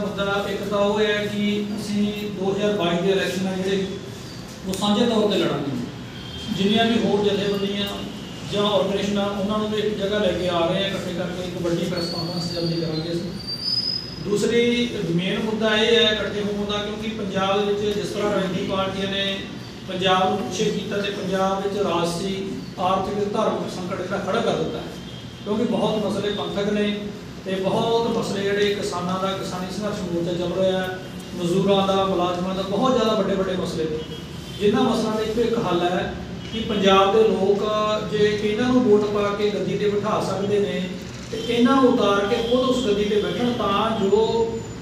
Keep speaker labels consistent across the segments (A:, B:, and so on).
A: ਮੁੱਦਾ ਇੱਕ ਤਾਂ ਉਹ ਹੈ ਕਿ ਅਸੀਂ 2022 ਦੇ ਇਲੈਕਸ਼ਨ ਆ ਜਿਹੜੇ, ਉਹ ਸਾਂਝੇ ਤੌਰ ਤੇ ਲੜਾਂਗੇ। ਜਿੰਨੀਆਂ ਵੀ ਹੋਰ ਜਥੇਬੰਦੀਆਂ ਜਾਂ ਆਰਗੇਨਾਈਜੇਸ਼ਨਾਂ ਉਹਨਾਂ ਨੂੰ ਵੀ ਇੱਕ ਜਗ੍ਹਾ ਲੈ ਕੇ ਆ ਰਹੇ ਆ, ਇਕੱਠੇ ਕਰਕੇ ਇੱਕ ਵੱਡੀ ਪ੍ਰੈਸ ਕਾਨਫਰੰਸ ਜਲਦੀ ਕਰਾਂਗੇ ਅਸੀਂ। ਦੂਸਰੀ ਮੇਨ ਮੁੱਦਾ ਇਹ ਹੈ ਇਕੱਠੇ ਹੋਣ ਦਾ, ਕਿਉਂਕਿ ਪੰਜਾਬ ਦੇ ਵਿੱਚ ਜਿਸ ਤਰ੍ਹਾਂ ਰਾਜਨੀਤਿਕ ਪਾਰਟੀਆਂ ਨੇ ਪੰਜਾਬ ਨੂੰ ਪਿੱਛੇ ਕੀਤਾ ਤੇ ਪੰਜਾਬ ਵਿੱਚ ਰਾਜਸੀ, ਆਰਥਿਕ ਧਾਰਮਿਕ ਸੰਕਟ ਜਿਹੜਾ ਖੜਾ ਕਰ ਦਿੱਤਾ। ਹੈ ਕਿਉਂਕਿ ਬਹੁਤ ਮਸਲੇ ਪੰਥਕ ਨੇ ਤੇ ਬਹੁਤ ਮਸਲੇ ਜਿਹੜੇ ਕਿਸਾਨਾਂ ਦਾ, ਕਿਸਾਨੀ ਸੰਘਰਸ਼ ਮੋਰਚਾ ਚੱਲ ਰਿਹਾ ਹੈ, ਮਜ਼ਦੂਰਾਂ ਦਾ, ਮੁਲਾਜ਼ਮਾਂ ਦਾ, ਬਹੁਤ ਜ਼ਿਆਦਾ ਵੱਡੇ ਵੱਡੇ ਮਸਲੇ ਨੇ। ਜਿਨ੍ਹਾਂ ਮਸਲਿਆਂ ਦਾ ਇੱਕੋ ਇੱਕ ਹੱਲ ਹੈ ਕਿ ਪੰਜਾਬ ਦੇ ਲੋਕ ਜੇ ਇਹਨਾਂ ਨੂੰ ਵੋਟ ਪਾ ਕੇ ਗੱਦੀ ਤੇ ਬਿਠਾ ਸਕਦੇ ਨੇ ਤੇ ਇਹਨਾਂ ਨੂੰ ਉਤਾਰ ਕੇ ਖੁਦ ਉਸ ਗੱਦੀ ਤੇ ਬੈਠਣ ਤਾਂ ਜੋ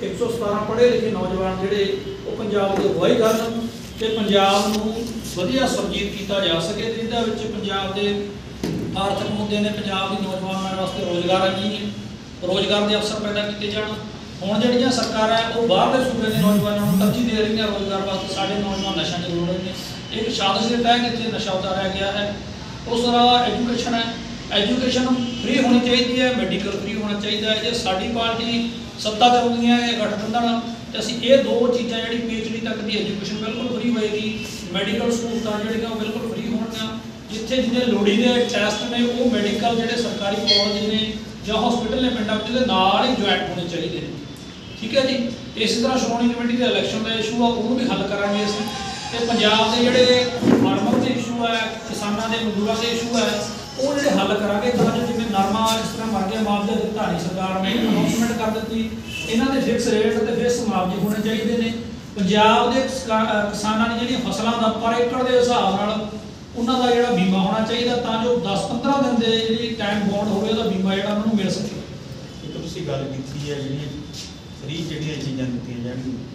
A: 117 ਪੜ੍ਹੇ ਲਿਖੇ ਨੌਜਵਾਨ ਜਿਹੜੇ ਉਹ ਪੰਜਾਬ ਦੀ ਅਗਵਾਈ ਕਰਨ ਤੇ ਪੰਜਾਬ ਨੂੰ ਵਧੀਆ ਸੁਰਜੀਤ ਕੀਤਾ ਜਾ ਸਕੇ ਤੇ ਵਿੱਚ ਪੰਜਾਬ ਦੇ ਆਰਥਿਕ ਮੁੱਦੇ ਨੇ, ਪੰਜਾਬ ਦੇ ਨੌਜਵਾਨਾਂ ਵਾਸਤੇ ਰੋਜ਼ਗਾਰ ਨਹੀਂ ਹੈ ਰੋਜ਼ਗਾਰ ਦੇ ਅਵਸਰ ਪੈਦਾ ਕੀਤੇ ਜਾਣ। ਹੁਣ ਜਿਹੜੀਆਂ ਸਰਕਾਰਾਂ ਉਹ ਬਾਹਰਲੇ ਸੂਬੇ ਦੇ ਨੌਜਵਾਨਾਂ ਨੂੰ ਤਰਜੀਹ ਦੇ ਰਹੀਆਂ ਰੋਜ਼ਗਾਰ ਵਾਸਤੇ ਸਾਡੇ ਨੌਜਵਾਨ ਨਸ਼ਾ ਚ ਰੁੜ ਰਹੇ ਨੇ। ਇੱਕ ਸ਼ਾਦਸ਼ ਦੇ ਤਹਿਤ ਇੱਥੇ ਨਸ਼ਾ ਉਤਾਰਿਆ ਗਿਆ ਹੈ। ਉਸ ਤਰ੍ਹਾਂ ਐਜੂਕੇਸ਼ਨ ਹੈ। ਐਜੂਕੇਸ਼ਨ ਫ੍ਰੀ ਹੋਣੀ ਚਾਹੀਦੀ ਹੈ ਮੈਡੀਕਲ ਫ੍ਰੀ ਹੋਣਾ ਚਾਹੀਦਾ ਹੈ। ਜੇ ਸਾਡੀ ਪਾਰਟੀ ਸੱਤਾ ਤੇ ਹੈ, ਗਠਬੰਧਨ, ਤੇ ਅਸੀਂ ਇਹ ਦੋ ਚੀਜ਼ਾਂ ਜਿਹੜੀ ਪੀਐਚਡੀ ਤੱਕ ਦੀ ਐਜੂਕੇਸ਼ਨ ਬਿਲਕੁਲ ਫ੍ਰੀ ਹੋਏਗੀ। ਮੈਡੀਕਲ ਸਹੂਲਤਾਂ ਜਿਹੜੀਆਂ ਉਹ ਬਿਲਕੁਲ ਫ੍ਰੀ ਹੋਣਗੀਆਂ। ਜਿੱਥੇ ਜਿਹਦੇ ਲੋੜੀਂਦੇ ਟੈਸਟ ਨੇ, ਉਹ ਮੈਡੀਕਲ ਜਿਹੜੇ ਸਰਕਾਰੀ ਕਾਲਜ ਨੇ ਜਾਂ ਹਸਪੀਟਲ ਨੇ ਪਿੰਡਾਂ ਵਿੱਚ ਦੇ ਨਾਲ ਹੀ ਜੁਆਇੰਟ ਹੋਣੇ ਚਾਹੀਦੇ ਨੇ। ਠੀਕ ਹੈ ਜੀ? ਇਸੇ ਤਰ੍ਹਾਂ ਸ਼੍ਰੋਮਣੀ ਕਮੇਟੀ ਦੇ ਇਲੈਕਸ਼ਨ ਦਾ ਇਸ਼ੂ ਆ ਉਹਨੂੰ ਵੀ ਹੱਲ ਕਰਾਂਗੇ ਅਸੀਂ। ਤੇ ਪੰਜਾਬ ਦੇ ਜਿਹੜੇ ਫਾਰਮਰ ਦੇ ਇਸ਼ੂ ਹੈ ਕਿਸਾਨਾਂ ਦੇ, ਮਜ਼ਦੂਰਾਂ ਦੇ ਇਸ਼ੂ ਹੈ ਉਹ ਜਿਹੜੇ ਹੱਲ ਕਰਾਂਗੇ ਤਾਂ ਜੋ ਜਿਵੇਂ ਨਰਮਾ ਇਸ ਤਰ੍ਹਾਂ ਮਰ ਗਿਆ, ਮੁਆਵਜ਼ਾ ਦਿੱਤਾ ਨਹੀਂ ਸਰਕਾਰ ਨੇ ਅਨਾਉਂਸਮੈਂਟ ਕਰ ਦਿੱਤੀ, ਇਹਨਾਂ ਦੇ ਫਿਕਸ ਰੇਟ ਤੇ ਫਿਕਸ ਮੁਆਵਜ਼ੇ ਹੋਣੇ ਚਾਹੀਦੇ ਨੇ। ਪੰਜਾਬ ਦੇ ਕਿਸਾਨਾਂ ਦੀ ਜਿਹੜੀਆਂ ਫਸਲਾਂ ਦਾ ਪਰ ਏਕੜ ਦੇ ਹਿਸਾਬ ਨਾਲ ਉਹਨਾਂ ਦਾ ਜਿਹੜਾ ਬੀਮਾ ਹੋਣਾ ਚਾਹੀਦਾ ਤਾਂ ਜੋ 10-15 ਦਿਨ ਦੇ ਜਿਹੜੀ ਟਾਈਮ ਬੌਂਡ ਹੋਵੇ ਉਹਦਾ ਬੀਮਾ ਜਿਹੜਾ ਉਹਨਾਂ ਨੂੰ ਮਿਲ ਸਕੇ।
B: ਇੱਕ ਤੁਸੀਂ ਗੱਲ ਕੀਤੀ ਹੈ ਜਿਹੜੀਆਂ ਫ੍ਰੀ ਜਿਹੜੀਆਂ ਚੀਜ਼ਾਂ ਦਿੱਤੀਆਂ ਜਾਣਗੀਆਂ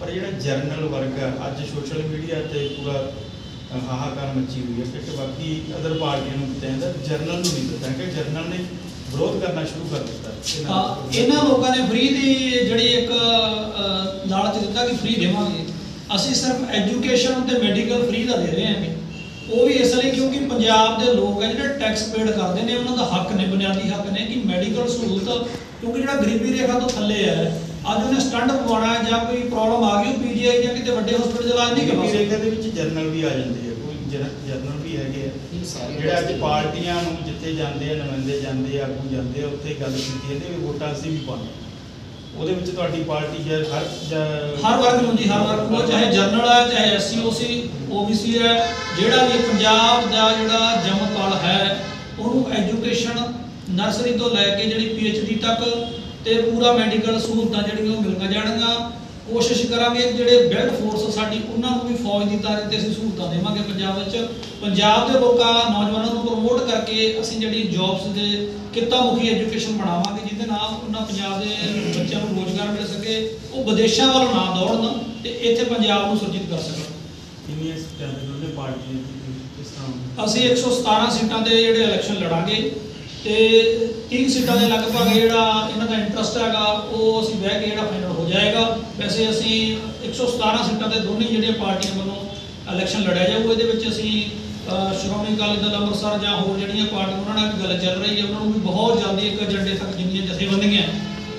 B: ਪਰ ਜਿਹੜਾ ਜਰਨਲ ਵਰਗ ਆ ਅੱਜ ਸੋਸ਼ਲ ਮੀਡੀਆ ਤੇ ਪੂਰਾ ਹਾਹਾਕਾਰ ਮੱਚੀ ਹੋਈ ਹੈ ਕਿ ਬਾਕੀ ਅਦਰ ਪਾਰਟੀਆਂ ਨੂੰ ਦਿੱਤਾ ਜਾਂਦਾ ਜਰਨਲ ਨੂੰ ਨਹੀਂ ਦਿੱਤਾ ਕਿ ਜਰਨਲ ਨੇ ਵਿਰੋਧ ਕਰਨਾ ਸ਼ੁਰੂ ਕਰ ਦਿੱਤਾ। ਇਹਨਾਂ
A: ਹਾਂ, ਲੋਕਾਂ ਨੇ ਫ੍ਰੀ ਦੀ ਜਿਹੜੀ ਇੱਕ ਲਾਲਚ ਦਿੱਤਾ ਕਿ ਫ੍ਰੀ ਦੇਵਾਂਗੇ। ਅਸੀਂ ਸਿਰਫ ਐਜੂਕੇਸ਼ਨ ਤੇ ਮੈਡੀਕਲ ਫ੍ਰੀ ਦਾ ਦੇ ਰਹੇ ਹਾਂ। ਉਹ ਵੀ ਇਸ ਲਈ ਕਿਉਂਕਿ ਪੰਜਾਬ ਦੇ ਲੋਕ ਹੈ ਜਿਹੜੇ ਟੈਕਸ ਪੇਡ ਕਰਦੇ ਨੇ ਉਹਨਾਂ ਦਾ ਹੱਕ ਨੇ ਬੁਨਿਆਦੀ ਹੱਕ ਨੇ ਕਿ ਮੈਡੀਕਲ ਸਹੂਲਤ ਕਿਉਂਕਿ ਜਿਹੜਾ ਗਰੀਬੀ ਰੇਖਾ ਤੋਂ ਥੱਲੇ ਹੈ ਅੱਜ ਉਹਨੇ ਸਟੰਟ ਪਵਾਉਣਾ ਹੈ ਜਾਂ ਕੋਈ ਪ੍ਰੋਬਲਮ ਆ ਗਈ ਉਹ ਪੀਜੀਆਈ ਜਾਂ ਕਿਤੇ ਵੱਡੇ ਹਸਪੀਟਲ ਇਲਾਜ ਨਹੀਂ ਕਰਵਾ
B: ਗਰੀਬੀ
A: ਸਕਦਾ
B: ਰੇਖਾ ਦੇ ਵਿੱਚ ਜਰਨਲ ਵੀ ਆ ਜਾਂਦੇ ਆ ਕੋਈ ਜਰ- ਜਰਨਲ ਵੀ ਹੈਗੇ ਆ ਜਿਹੜਾ ਅੱਜ ਪਾਰਟੀਆਂ ਨੂੰ ਜਿੱਥੇ ਜਾਂਦੇ ਆ ਨੁਮਾਇੰਦੇ ਜਾਂਦੇ ਆ ਆਗੂ ਜਾਂਦੇ ਆ ਉੱਥੇ ਗੱਲ ਕੀਤੀ ਜਾਂਦੀ ਵੀ ਵੋਟਾਂ ਅਸੀਂ ਵੀ ਪਾਉਂਦੇ ਹਾਂ। ਉਹਦੇ ਵਿੱਚ ਤੁਹਾਡੀ ਪਾਰਟੀ ਜਾਂ ਹਰ ਜਾਂ-
A: ਹਰ ਵਰਗ ਨੂੰ ਜੀ, ਹਰ ਵਰਗ ਨੂੰ, ਚਾਹੇ ਜਨਰਲ ਹੈ ਚਾਹੇ ਐਸਸੀ ਓਸੀ ਓਬੀਸੀ ਹੈ, ਜਿਹੜਾ ਵੀ ਪੰਜਾਬ ਦਾ ਜਿਹੜਾ ਜਮਤਲ ਹੈ, ਉਹਨੂੰ ਐਜੂਕੇਸ਼ਨ ਨਰਸਰੀ ਤੋਂ ਲੈ ਕੇ ਜਿਹੜੀ ਪੀਐਚਡੀ ਤੱਕ ਤੇ ਪੂਰਾ ਮੈਡੀਕਲ ਸਹੂਲਤਾਂ ਜਿਹੜੀਆਂ ਉਹ ਮਿਲਣੀਆਂ ਜਾਣਗੀਆਂ। ਕੋਸ਼ਿਸ਼ ਕਰਾਂਗੇ ਜਿਹੜੇ ਬਿਲਡ ਫੋਰਸ ਸਾਡੀ ਉਹਨਾਂ ਨੂੰ ਵੀ ਫੌਜ ਦੀ ਤਾਰੇ ਤੇ ਅਸੀਂ ਸਹੂਲਤਾਂ ਦੇਵਾਂਗੇ ਪੰਜਾਬ ਵਿੱਚ। ਪੰਜਾਬ ਦੇ ਲੋਕਾਂ ਨੌਜਵਾਨਾਂ ਨੂੰ ਪ੍ਰਮੋਟ ਕਰਕੇ ਅਸੀਂ ਜਿਹੜੀ ਜੌਬਸ ਦੇ ਕਿੱਤਾ ਮੁਖੀ ਐਜੂਕੇਸ਼ਨ ਬਣਾਵਾਂਗੇ ਜਿਹਦੇ ਨਾਲ ਉਹਨਾਂ ਪੰਜਾਬ ਦੇ ਬੱਚਿਆਂ ਨੂੰ ਰੋਜ਼ਗਾਰ ਮਿਲ ਸਕੇ ਉਹ ਵਿਦੇਸ਼ਾਂ ਵੱਲ ਨਾ ਦੌੜਨ ਤੇ ਇੱਥੇ ਪੰਜਾਬ ਨੂੰ ਸੁਰਜੀਤ ਕਰ ਸਕਣ।
B: ਕਿੰਨੀਆਂ ਸੀਟਾਂ ਤੇ ਦੋਨੇ ਪਾਰਟੀਆਂ ਦੀ ਕਿਸ ਤਰ੍ਹਾਂ
A: ਅਸੀਂ 117 ਸੀਟਾਂ ਦੇ ਜਿਹੜੇ ਇਲੈਕਸ਼ਨ ਲੜਾਂਗੇ। ਤੇ 30 ਸੀਟਾਂ ਦੇ ਲਗਭਗ ਜਿਹੜਾ ਇਹਨਾਂ ਦਾ ਇੰਟਰਸਟ ਹੈਗਾ, ਉਹ ਅਸੀਂ ਬਹਿ ਕੇ ਜਿਹੜਾ ਫਾਈਨਲ ਹੋ ਜਾਏਗਾ। ਵੈਸੇ ਅਸੀਂ 117 ਸੀਟਾਂ ਤੇ ਦੋਨੇ ਜਿਹੜੀਆਂ ਪਾਰਟੀਆਂ ਵੱਲੋਂ ਇਲੈਕਸ਼ਨ ਲੜਿਆ ਜਾਊਗਾ, ਇਹਦੇ ਵਿੱਚ ਅਸੀਂ ਸ਼੍ਰੋਮਣੀ ਅਕਾਲੀ ਦਲ ਅੰਮ੍ਰਿਤਸਰ ਜਾਂ ਹੋਰ ਜਿਹੜੀਆਂ ਪਾਰਟੀਆਂ, ਉਹਨਾਂ ਨਾਲ ਵੀ ਗੱਲ ਚੱਲ ਰਹੀ ਹੈ। ਉਹਨਾਂ ਨੂੰ ਵੀ ਬਹੁਤ ਜਲਦੀ ਇੱਕ ਏਜੰਡੇ ਤੱਕ ਜਿੰਨੀਆਂ ਜਥੇਬੰਦੀਆਂ,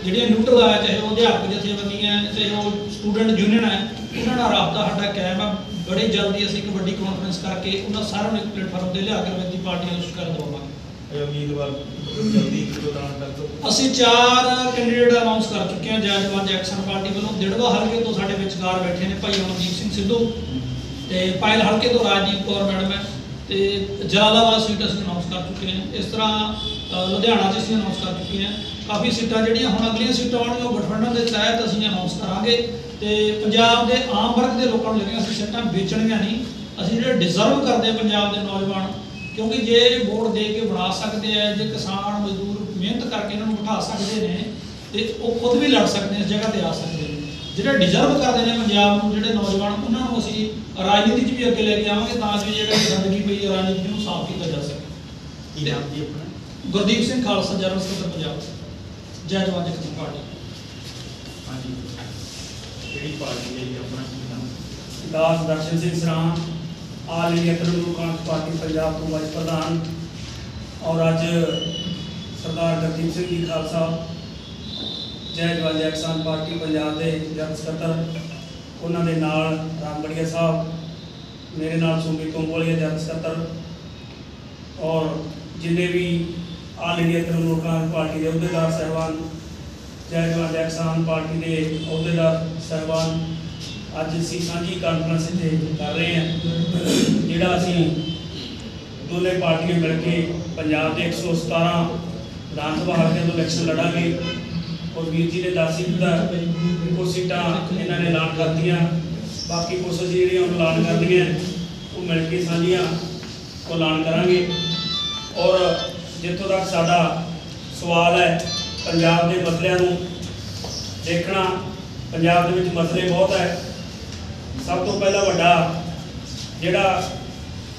A: ਜਿਹੜੀਆਂ ਨਿਊਟਰਲ ਆ, ਚਾਹੇ ਉਹ ਅਧਿਆਪਕ ਜਥੇਬੰਦੀਆਂ ਚਾਹੇ ਉਹ ਸਟੂਡੈਂਟ ਯੂਨੀਅਨ ਹੈ, ਉਹਨਾਂ ਨਾਲ ਰਾਬਤਾ ਸਾਡਾ ਕਾਇਮ ਆ। ਬੜੇ ਜਲਦੀ ਅਸੀਂ ਇੱਕ ਵੱਡੀ ਕਾਨਫਰੰਸ ਕਰਕੇ ਉਹਨਾਂ ਸਾਰਿਆਂ ਨੂੰ ਇੱਕ ਪਲੇਟਫਾਰਮ ਤੇ ਲਿਆ ਕੇ ਵਿਰੋਧੀ ਪਾਰਟੀਆਂ ਨੂੰ ਸ਼ਿਕਾਇਤ ਦਵਾਵਾਂਗੇ
B: ਉਮੀਦਵਾਰ ਜਲਦੀ ਪ੍ਰਦਾਨ ਕਰ ਦਿਓ
A: ਅਸੀਂ ਚਾਰ ਕੈਂਡੀਡੇਟ ਅਨਾਉਂਸ ਕਰ ਚੁੱਕੇ ਹਾਂ ਜੈ ਐਕਸ਼ਨ ਪਾਰਟੀ ਵੱਲੋਂ। ਦਿੜਵਾ ਹਲਕੇ ਤੋਂ ਸਾਡੇ ਵਿਚਕਾਰ ਬੈਠੇ ਨੇ ਭਾਈ ਅਮਨਦੀਪ ਸਿੰਘ ਸਿੱਧੂ ਤੇ ਪਾਇਲ ਹਲਕੇ ਤੋਂ ਰਾਜਦੀਪ ਕੌਰ ਮੈਡਮ ਹੈ ਤੇ ਜਲਾਲਾਬਾਦ ਸੀਟ ਅਸੀਂ ਅਨਾਉਂਸ ਕਰ ਚੁੱਕੇ ਹਾਂ। ਇਸ ਤਰ੍ਹਾਂ ਲੁਧਿਆਣਾ 'ਚ ਅਸੀਂ ਅਨਾਉਂਸ ਕਰ ਚੁੱਕੇ ਹਾਂ। ਕਾਫੀ ਸੀਟਾਂ ਜਿਹੜੀਆਂ ਹੁਣ ਅਗਲੀਆਂ ਸੀਟਾਂ ਆਉਣਗੀਆਂ, ਉਹ ਗਠਬੰਧਨ ਦੇ ਤਹਿਤ ਅਸੀਂ ਅਨਾਉਂਸ ਕਰਾਂਗੇ ਤੇ ਪੰਜਾਬ ਦੇ ਆਮ ਵਰਗ ਦੇ ਲੋਕਾਂ ਨੂੰ ਜਿਹੜੀਆਂ ਅਸੀਂ ਸੀਟਾਂ ਵੇਚਣੀਆਂ ਨਹੀਂ, ਅਸੀਂ ਜਿਹੜੇ ਡਿਜ਼ਰਵ ਕਰਦੇ ਪੰਜਾਬ ਦੇ ਨੌਜਵਾਨ ਕਿਉਂਕਿ ਜੇ ਵੋਟ ਦੇ ਕੇ ਬਣਾ ਸਕਦੇ ਆ ਜੇ ਕਿਸਾਨ ਮਜ਼ਦੂਰ ਮਿਹਨਤ ਕਰਕੇ ਇਹਨਾਂ ਨੂੰ ਬਿਠਾ ਸਕਦੇ ਨੇ ਤੇ ਉਹ ਖੁਦ ਵੀ ਲੜ ਸਕਦੇ ਨੇ ਇਸ ਜਗ੍ਹਾ ਤੇ ਆ ਸਕਦੇ ਨੇ। ਜਿਹੜੇ ਡਿਜ਼ਰਵ ਕਰਦੇ ਨੇ ਪੰਜਾਬ ਨੂੰ ਜਿਹੜੇ ਨੌਜਵਾਨ ਉਹਨਾਂ ਨੂੰ ਅਸੀਂ ਰਾਜਨੀਤੀ 'ਚ ਵੀ ਅੱਗੇ ਲੈ ਕੇ ਆਵਾਂਗੇ ਤਾਂ ਜੋ ਜਿਹੜੇ ਗੰਦਗੀ ਪਈ ਹੈ ਰਾਜਨੀਤੀ ਨੂੰ ਸਾਫ਼ ਕੀਤਾ ਜਾ ਸਕੇ।
B: ਕੀ ਨਾਮ ਜੀ ਆਪਣਾ?
A: ਗੁਰਦੀਪ ਸਿੰਘ ਖਾਲਸਾ ਜਨਰਲ ਸਕੱਤਰ ਪੰਜਾਬ। ਜੈ ਜਵਾਨ ਜੈ ਕਿਸਾਨ ਪਾਰਟੀ।
B: ਹਾਂਜੀ। ਕਿਹੜੀ ਪਾਰਟੀ ਹੈ ਜੀ ਆਪਣਾ? ਕੀ ਨਾਮ?
C: ਦਾਸ Darshan Singh Saran All India Trinamool Congress party Punjab ਤੋਂ ਵਾਈਸ ਪ੍ਰਧਾਨ ਔਰ ਅੱਜ ਸਰਦਾਰ ਗੁਰਦੀਪ ਸਿੰਘ ਜੀ ਖਾਲਸਾ, ਜੈ ਜਵਾਨ ਜੈ ਕਿਸਾਨ ਪਾਰਟੀ ਪੰਜਾਬ ਦੇ ਜਨਰਲ ਸਕੱਤਰ, ਉਹਨਾਂ ਦੇ ਨਾਲ ਰਾਮਗੜੀਆ ਸਾਹਿਬ, ਮੇਰੇ ਨਾਲ ਸੁਮੀ ਕੰਬੋਲੀਆ ਜਨਰਲ ਸਕੱਤਰ ਔਰ ਜਿੰਨੇ ਵੀ All India Trinamool Congress party ਦੇ ਅਹੁਦੇਦਾਰ, ਸਹਿਬਾਨ, ਜੈ ਜਵਾਨ ਜੈ ਕਿਸਾਨ ਪਾਰਟੀ ਦੇ ਅਹੁਦੇਦਾਰ, ਸਹਿਬਾਨ ਅੱਜ ਅਸੀਂ ਸਾਂਝੀ ਕਾਨਫਰੰਸ ਇੱਥੇ ਕਰ ਰਹੇ ਹਾਂ, ਜਿਹੜਾ ਅਸੀਂ ਦੋਨੇ ਪਾਰਟੀਆਂ ਮਿਲ ਕੇ ਪੰਜਾਬ ਦੇ 117 ਵਿਧਾਨ ਸਭਾ ਹਲਕੇ ਤੋਂ ਇਲੈਕਸ਼ਨ ਲੜਾਂਗੇ। ਔਰ ਵੀਰ ਜੀ ਨੇ ਦੱਸ ਹੀ ਦਿੱਤਾ ਕੁਝ ਸੀਟਾਂ ਇਹਨਾਂ ਨੇ ਐਲਾਨ ਕਰਤੀਆਂ, ਬਾਕੀ ਕੁਝ ਜਿਹੜੀਆਂ ਉਹ ਐਲਾਨ ਕਰਨੀਆਂ ਉਹ ਮਿਲ ਕੇ ਸਾਂਝੀਆਂ ਉਹ ਐਲਾਨ ਕਰਾਂਗੇ। ਔਰ ਜਿੱਥੋਂ ਤੱਕ ਸਾਡਾ ਸਵਾਲ ਹੈ, ਪੰਜਾਬ ਦੇ ਮਸਲਿਆਂ ਨੂੰ ਦੇਖਣਾ, ਪੰਜਾਬ ਦੇ ਵਿੱਚ ਮਸਲੇ ਬਹੁਤ ਹੈ। ਸਭ ਤੋਂ ਪਹਿਲਾਂ ਵੱਡਾ ਜਿਹੜਾ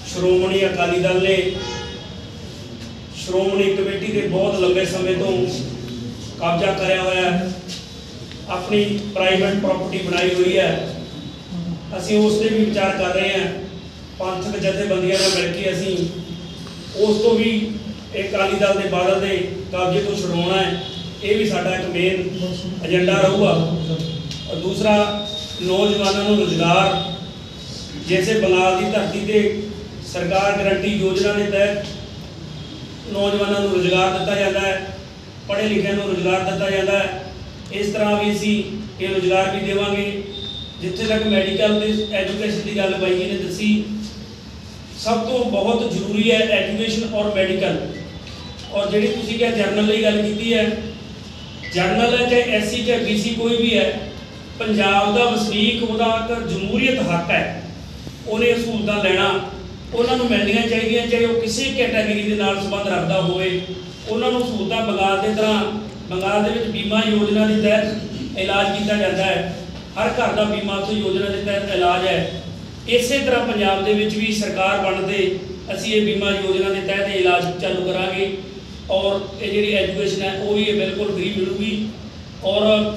C: ਸ਼੍ਰੋਮਣੀ ਅਕਾਲੀ ਦਲ ਨੇ ਸ਼੍ਰੋਮਣੀ ਕਮੇਟੀ ਦੇ ਬਹੁਤ ਲੰਬੇ ਸਮੇਂ ਤੋਂ ਕਬਜ਼ਾ ਕਰਿਆ ਹੋਇਆ ਹੈ, ਆਪਣੀ ਪ੍ਰਾਈਵੇਟ ਪ੍ਰਾਪਰਟੀ ਬਣਾਈ ਹੋਈ ਹੈ। ਅਸੀਂ ਉਸ ਤੇ ਵੀ ਵਿਚਾਰ ਕਰ ਰਹੇ ਹਾਂ। ਪੰਥਕ ਜਥੇਬੰਦੀਆਂ ਨਾਲ ਮਿਲ ਕੇ ਅਸੀਂ ਉਸ ਤੋਂ ਵੀ ਇਹ ਅਕਾਲੀ ਦਲ ਦੇ ਬਾਦਲ ਦੇ ਕਬਜ਼ੇ ਤੋਂ ਛੁਡਾਉਣਾ ਹੈ। ਇਹ ਵੀ ਸਾਡਾ ਇੱਕ ਮੇਨ ਏਜੰਡਾ ਰਹੂਗਾ। ਦੂਸਰਾ ਨੌਜਵਾਨਾਂ ਨੂੰ ਰੁਜ਼ਗਾਰ ਜੈਸੇ ਬੰਗਾਲ ਦੀ ਧਰਤੀ ਤੇ ਸਰਕਾਰ ਗਰੰਟੀ ਯੋਜਨਾ ਦੇ ਤਹਿਤ ਨੌਜਵਾਨਾਂ ਨੂੰ ਰੁਜ਼ਗਾਰ ਦਿੱਤਾ ਜਾਂਦਾ ਹੈ, ਪੜ੍ਹੇ ਲਿਖਿਆਂ ਨੂੰ ਰੁਜ਼ਗਾਰ ਦਿੱਤਾ ਜਾਂਦਾ ਹੈ। ਇਸ ਤਰ੍ਹਾਂ ਵੀ ਅਸੀਂ ਇਹ ਰੁਜ਼ਗਾਰ ਵੀ ਦੇਵਾਂਗੇ। ਜਿੱਥੇ ਤੱਕ ਮੈਡੀਕਲ ਤੇ ਐਜੂਕੇਸ਼ਨ ਦੀ ਗੱਲ ਬਾਈ ਜੀ ਨੇ ਦੱਸੀ, ਸਭ ਤੋਂ ਬਹੁਤ ਜ਼ਰੂਰੀ ਹੈ ਐਜੂਕੇਸ਼ਨ ਔਰ ਮੈਡੀਕਲ ਔਰ ਜਿਹੜੀ ਤੁਸੀਂ ਕਿਹਾ ਜਰਨਲ ਲਈ ਗੱਲ ਕੀਤੀ ਹੈ ਜਰਨਲ ਹੈ ਚਾਹੇ ਐਸਸੀ ਚਾਹੇ ਬੀਸੀ ਕੋਈ ਵੀ ਹੈ ਪੰਜਾਬ ਦਾ ਵਸਨੀਕ, ਉਹਦਾ ਇੱਕ ਜਮਹੂਰੀਅਤ ਹੱਕ ਹੈ। ਉਹਨੇ ਸਹੂਲਤਾਂ ਲੈਣਾ, ਉਹਨਾਂ ਨੂੰ ਮਿਲਣੀਆਂ ਚਾਹੀਦੀਆਂ, ਚਾਹੇ ਉਹ ਕਿਸੇ ਕੈਟਾਗਰੀ ਦੇ ਨਾਲ ਸੰਬੰਧ ਰੱਖਦਾ ਹੋਵੇ। ਉਹਨਾਂ ਨੂੰ ਸਹੂਲਤਾਂ ਬੰਗਾਲ ਦੇ ਤਰ੍ਹਾਂ ਬੰਗਾਲ ਦੇ ਵਿੱਚ ਬੀਮਾ ਯੋਜਨਾ ਦੇ ਤਹਿਤ ਇਲਾਜ ਕੀਤਾ ਜਾਂਦਾ ਹੈ। ਹਰ ਘਰ ਦਾ ਬੀਮਾ ਉਸ ਯੋਜਨਾ ਦੇ ਤਹਿਤ ਇਲਾਜ ਹੈ। ਇਸੇ ਤਰ੍ਹਾਂ ਪੰਜਾਬ ਦੇ ਵਿੱਚ ਵੀ ਸਰਕਾਰ ਬਣਦੇ, ਅਸੀਂ ਇਹ ਬੀਮਾ ਯੋਜਨਾ ਦੇ ਤਹਿਤ ਇਲਾਜ ਚਾਲੂ ਕਰਾਂਗੇ। ਔਰ ਇਹ ਜਿਹੜੀ ਐਜੂਕੇਸ਼ਨ ਹੈ, ਉਹ ਵੀ ਇਹ ਬਿਲਕੁਲ ਫ੍ਰੀ ਮਿਲੂਗੀ। ਔਰ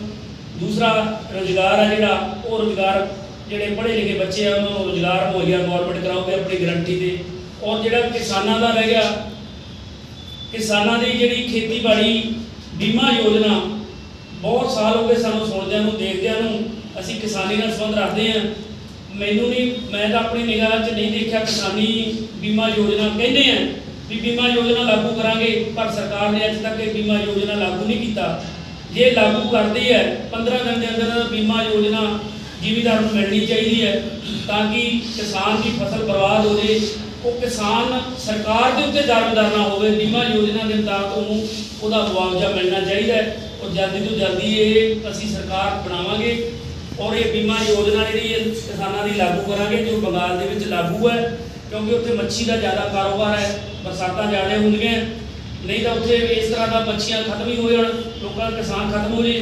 C: ਦੂਸਰਾ ਰੋਜ਼ਗਾਰ ਆ ਜਿਹੜਾ, ਉਹ ਰੋਜ਼ਗਾਰ ਜਿਹੜੇ ਪੜ੍ਹੇ ਲਿਖੇ ਬੱਚੇ ਆ, ਉਹਨਾਂ ਨੂੰ ਰੋਜ਼ਗਾਰ ਮੁਹੱਈਆ ਗਵਰਨਮੈਂਟ ਕਰਾਉਗੇ ਆਪਣੀ ਗਰੰਟੀ ਦੇ ਔਰ ਜਿਹੜਾ ਕਿਸਾਨਾਂ ਦਾ ਰਹਿ ਗਿਆ, ਕਿਸਾਨਾਂ ਦੀ ਜਿਹੜੀ ਖੇਤੀਬਾੜੀ ਬੀਮਾ ਯੋਜਨਾ, ਬਹੁਤ ਸਾਲ ਹੋ ਗਏ ਸਾਨੂੰ ਸੁਣਦਿਆਂ ਨੂੰ, ਦੇਖਦਿਆਂ ਨੂੰ, ਅਸੀਂ ਕਿਸਾਨੀ ਨਾਲ ਸੰਬੰਧ ਰੱਖਦੇ ਹਾਂ। ਮੈਨੂੰ ਨਹੀਂ, ਮੈਂ ਤਾਂ ਆਪਣੀ ਨਿਗਾਹ 'ਚ ਨਹੀਂ ਦੇਖਿਆ ਕਿਸਾਨੀ ਬੀਮਾ ਯੋਜਨਾ ਕਹਿੰਦੇ ਆ ਵੀ ਬੀਮਾ ਯੋਜਨਾ ਲਾਗੂ ਕਰਾਂਗੇ, ਪਰ ਸਰਕਾਰ ਨੇ ਅੱਜ ਤੱਕ ਇਹ ਬੀਮਾ ਯੋਜਨਾ ਲਾਗੂ ਨਹੀਂ ਕੀਤਾ। ਜੇ ਲਾਗੂ ਕਰਦੀ ਹੈ 15 ਦਿਨ ਦੇ ਅੰਦਰ ਬੀਮਾ ਯੋਜਨਾ ਜ਼ਿਮੀਦਾਰ ਨੂੰ ਮਿਲਣੀ ਚਾਹੀਦੀ ਹੈ ਤਾਂ ਕਿ ਕਿਸਾਨ ਦੀ ਫਸਲ ਬਰਬਾਦ ਹੋ ਜੇ। ਉਹ ਕਿਸਾਨ ਸਰਕਾਰ ਦੇ ਉੱਤੇ ਦਾਰਮਦਾਰ ਨਾ ਹੋਵੇ, ਬੀਮਾ ਯੋਜਨਾ ਦੇ ਮੁਤਾਬਕ ਉਹਨੂੰ ਉਹਦਾ ਮੁਆਵਜ਼ਾ ਮਿਲਣਾ ਚਾਹੀਦਾ ਹੈ ਔਰ ਜਲਦੀ ਤੋਂ ਜਲਦੀ ਇਹ ਅਸੀਂ ਸਰਕਾਰ ਬਣਾਵਾਂਗੇ ਔਰ ਇਹ ਬੀਮਾ ਯੋਜਨਾ ਜਿਹੜੀ ਇਹ ਕਿਸਾਨਾਂ ਦੀ ਲਾਗੂ ਕਰਾਂਗੇ, ਜੋ ਬੰਗਾਲ ਦੇ ਵਿੱਚ ਲਾਗੂ ਹੈ, ਕਿਉਂਕਿ ਉੱਥੇ ਮੱਛੀ ਦਾ ਜ਼ਿਆਦਾ ਕਾਰੋਬਾਰ ਹੈ, ਬਰਸਾਤਾਂ ਜ਼ਿਆਦਾ ਹੁੰਦੀਆਂ ਨਹੀਂ ਤਾਂ ਉੱਥੇ ਇਸ ਤਰ੍ਹਾਂ ਦਾ ਮੱਛੀਆਂ ਖਤਮ ਹੀ ਹੋ ਜਾਣ। ਲੋਕਾਂ ਦਾ ਕਿਸਾਨ ਖਤਮ ਹੋ ਜੇ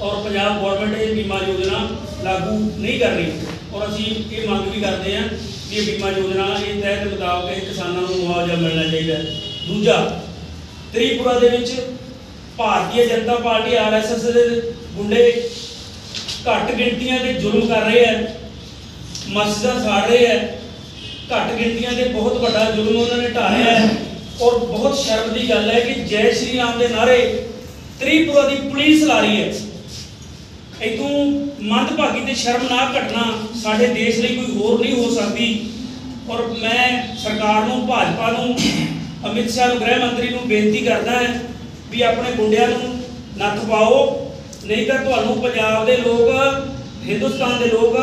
C: ਔਰ ਪੰਜਾਬ ਗਵਰਨਮੈਂਟ ਇਹ ਬੀਮਾ ਯੋਜਨਾ ਲਾਗੂ ਨਹੀਂ ਕਰ ਰਹੀ ਔਰ ਅਸੀਂ ਇਹ ਮੰਗ ਵੀ ਕਰਦੇ ਹਾਂ ਕਿ ਇਹ ਬੀਮਾ ਯੋਜਨਾ ਇਹ ਤਹਿਤ ਮੁਤਾਬਕ ਇਹ ਕਿਸਾਨਾਂ ਨੂੰ ਮੁਆਵਜ਼ਾ ਮਿਲਣਾ ਚਾਹੀਦਾ ਦੂਜਾ, ਤ੍ਰਿਪੁਰਾ ਦੇ ਵਿੱਚ ਭਾਰਤੀ ਜਨਤਾ ਪਾਰਟੀ ਆਰਐਸਐਸ ਦੇ ਗੁੰਡੇ ਘੱਟ ਗਿਣਤੀਆਂ ਤੇ ਜ਼ੁਲਮ ਕਰ ਰਹੇ ਹੈ, ਮਸਜਿਦਾਂ ਸਾੜ ਰਹੇ ਹੈ, ਘੱਟ ਗਿਣਤੀਆਂ ਤੇ ਬਹੁਤ ਵੱਡਾ ਜ਼ੁਲਮ ਉਹਨਾਂ ਨੇ ਢਾਹਿਆ ਔਰ ਬਹੁਤ ਸ਼ਰਮ ਦੀ ਗੱਲ ਹੈ ਕਿ ਜੈ ਸ਼੍ਰੀ ਰਾਮ ਦੇ ਨਾਰੇ ਤ੍ਰਿਪੁਰਾ ਦੀ ਪੁਲਿਸ ਲਾ ਰਹੀ ਹੈ। ਇਦੋਂ ਮੰਦਭਾਗੀ ਤੇ ਸ਼ਰਮਨਾਕ ਘਟਨਾ ਸਾਡੇ ਦੇਸ਼ ਲਈ ਕੋਈ ਹੋਰ ਨਹੀਂ ਹੋ ਸਕਦੀ। ਔਰ ਮੈਂ ਸਰਕਾਰ ਨੂੰ, ਭਾਜਪਾ ਨੂੰ, ਅਮਿਤ ਸ਼ਾਹ ਨੂੰ, ਗ੍ਰਹਿ ਮੰਤਰੀ ਨੂੰ ਬੇਨਤੀ ਕਰਦਾ ਹੈ ਵੀ ਆਪਣੇ ਗੁੰਡਿਆਂ ਨੂੰ ਨੱਥ ਪਾਓ। ਨਹੀਂ ਤਾਂ ਤੁਹਾਨੂੰ ਪੰਜਾਬ ਦੇ ਲੋਕ, ਹਿੰਦੁਸਤਾਨ ਦੇ ਲੋਕ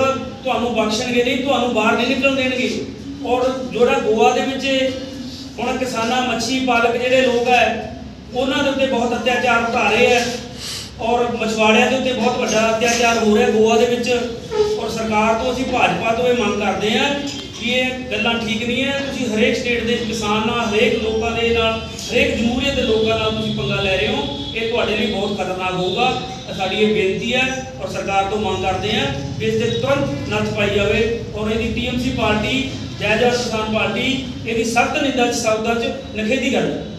C: ਤੁਹਾਨੂੰ ਬਖਸ਼ਣਗੇ ਨਹੀਂ, ਤੁਹਾਨੂੰ ਬਾਹਰ ਨਹੀਂ ਨਿਕਲਣ ਦੇਣਗੇ। ਔਰ ਜਿਹੜਾ ਗੋਆ ਦੇ ਵਿੱਚ ਹੁਣ ਕਿਸਾਨਾਂ, ਮੱਛੀ ਪਾਲਕ ਜਿਹੜੇ ਲੋਕ ਹੈ ਉਹਨਾਂ ਦੇ ਉੱਤੇ ਬਹੁਤ ਅਤਿਆਚਾਰ ਢਾ ਰਹੇ ਹੈ ਔਰ ਮਛਵਾੜਿਆਂ ਦੇ ਉੱਤੇ ਬਹੁਤ ਵੱਡਾ ਅਤਿਆਚਾਰ ਹੋ ਰਿਹਾ ਗੋਆ ਦੇ ਵਿੱਚ ਔਰ ਸਰਕਾਰ ਤੋਂ ਅਸੀਂ ਭਾਜਪਾ ਤੋਂ ਇਹ ਮੰਗ ਕਰਦੇ ਹਾਂ ਕਿ ਇਹ ਗੱਲਾਂ ਠੀਕ ਨਹੀਂ ਹੈ। ਤੁਸੀਂ ਹਰੇਕ ਸਟੇਟ ਦੇ ਕਿਸਾਨ ਨਾਲ, ਹਰੇਕ ਲੋਕਾਂ ਦੇ ਨਾਲ, ਹਰੇਕ ਜਮਹੂਰੀਅਤ ਦੇ ਲੋਕਾਂ ਨਾਲ ਤੁਸੀਂ ਪੰਗਾ ਲੈ ਰਹੇ ਹੋ। ਇਹ ਤੁਹਾਡੇ ਲਈ ਬਹੁਤ ਖਤਰਨਾਕ ਹੋਊਗਾ। ਸਾਡੀ ਇਹ ਬੇਨਤੀ ਹੈ ਔਰ ਸਰਕਾਰ ਤੋਂ ਮੰਗ ਕਰਦੇ ਹਾਂ ਕਿ ਇਸ ਤੇ ਤੁਰੰਤ ਨੱਥ ਪਾਈ ਜਾਵੇ ਔਰ ਇਹਦੀ ਟੀਐਮਸੀ ਪਾਰਟੀ, ਜੈ ਜੈ ਕਿਸਾਨ ਪਾਰਟੀ, ਇਹਦੀ ਸਖਤ ਨਿੰਦਾ ਚ ਸ਼ਬਦਾਂ ਚ ਨਿਖੇਧੀ ਕਰਦੀ